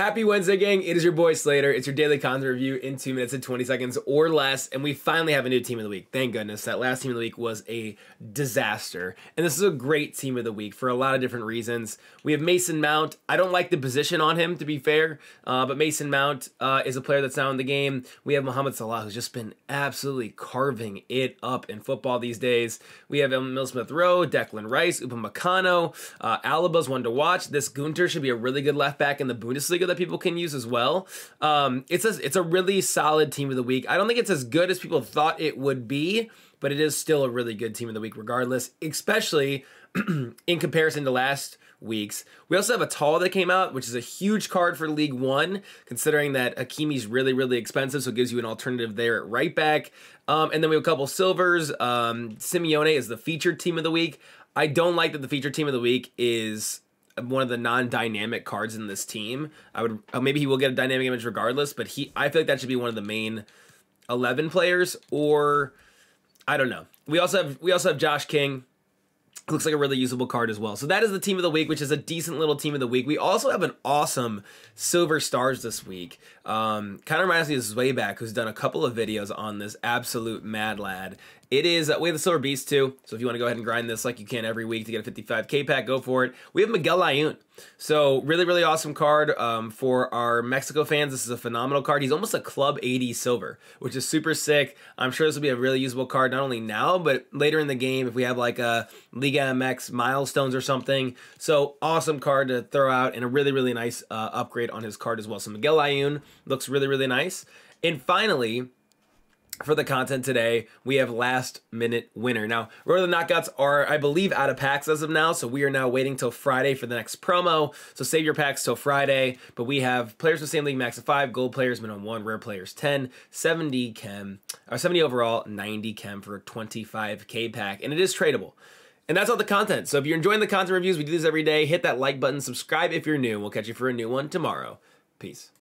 Happy Wednesday, gang. It is your boy Slater. It's your daily content review in two minutes and 20 seconds or less. And we finally have a new team of the week. Thank goodness. That last team of the week was a disaster. And this is a great team of the week for a lot of different reasons. We have Mason Mount. I don't like the position on him, to be fair, uh, but Mason Mount uh, is a player that's now in the game. We have Mohamed Salah, who's just been absolutely carving it up in football these days. We have Emile Smith Rowe, Declan Rice, Upamecano. Uh, Alaba's one to watch. This Gunter should be a really good left back in the Bundesliga that people can use as well. Um, it's a, it's a really solid team of the week. I don't think it's as good as people thought it would be, but it is still a really good team of the week regardless, especially in comparison to last weeks. We also have Atal that came out, which is a huge card for League One, considering that Hakimi's really, really expensive, so it gives you an alternative there at right back. Um, and then we have a couple silvers. Um, Simeone is the featured team of the week. I don't like that the featured team of the week is one of the non-dynamic cards in this team. I would uh, maybe he will get a dynamic image regardless, but he I feel like that should be one of the main 11 players or I don't know. We also have we also have Josh King looks like a really usable card as well. So that is the team of the week, which is a decent little team of the week. We also have an awesome Silver Stars this week. Um, kind of reminds me of Zweback, who's done a couple of videos on this absolute mad lad. It is, uh, we have the Silver Beast too. So if you want to go ahead and grind this like you can every week to get a 55k pack, go for it. We have Miguel Layun. So really, really awesome card um, for our Mexico fans. This is a phenomenal card. He's almost a Club 80 silver, which is super sick. I'm sure this will be a really usable card, not only now, but later in the game if we have like a Liga MX milestones or something. So awesome card to throw out and a really, really nice uh, upgrade on his card as well. So Miguel Layun looks really, really nice. And finally, for the content today, we have last minute winner. Now, Road the Knockouts are, I believe, out of packs as of now, so we are now waiting till Friday for the next promo. So save your packs till Friday. But we have players the same league, max of five, gold players, minimum one, rare players 10, 70 chem, or 70 overall, 90 chem for a 25k pack, and it is tradable. And that's all the content. So if you're enjoying the content reviews, we do this every day. Hit that like button, subscribe if you're new. We'll catch you for a new one tomorrow. Peace.